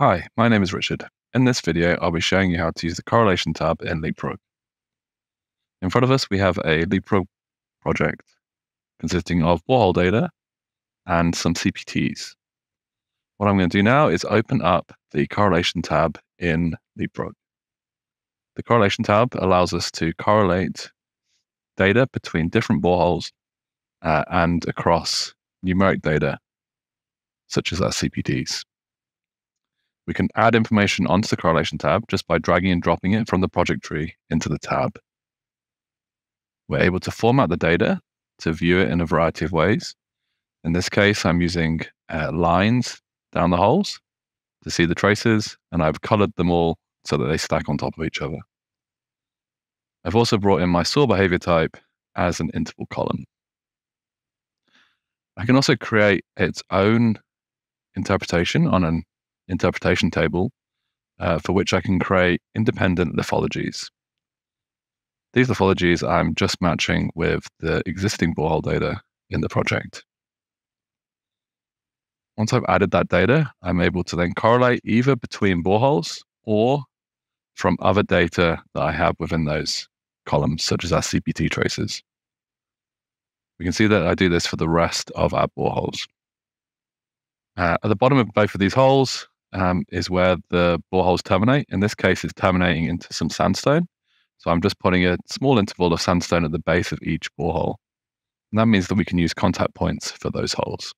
Hi, my name is Richard. In this video, I'll be showing you how to use the correlation tab in Leapfrog. In front of us, we have a Leapfrog project consisting of borehole data and some CPTs. What I'm going to do now is open up the correlation tab in Leapfrog. The correlation tab allows us to correlate data between different boreholes uh, and across numeric data, such as our CPTs. We can add information onto the correlation tab just by dragging and dropping it from the project tree into the tab. We're able to format the data to view it in a variety of ways. In this case, I'm using uh, lines down the holes to see the traces, and I've colored them all so that they stack on top of each other. I've also brought in my soil behavior type as an interval column. I can also create its own interpretation on an interpretation table uh, for which I can create independent lithologies. These lithologies I'm just matching with the existing borehole data in the project. Once I've added that data, I'm able to then correlate either between boreholes or from other data that I have within those columns, such as our CPT traces. We can see that I do this for the rest of our boreholes. Uh, at the bottom of both of these holes, um, is where the boreholes terminate. In this case, it's terminating into some sandstone. So I'm just putting a small interval of sandstone at the base of each borehole. And that means that we can use contact points for those holes.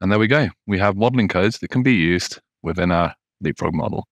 And there we go. We have modeling codes that can be used within our Leapfrog model.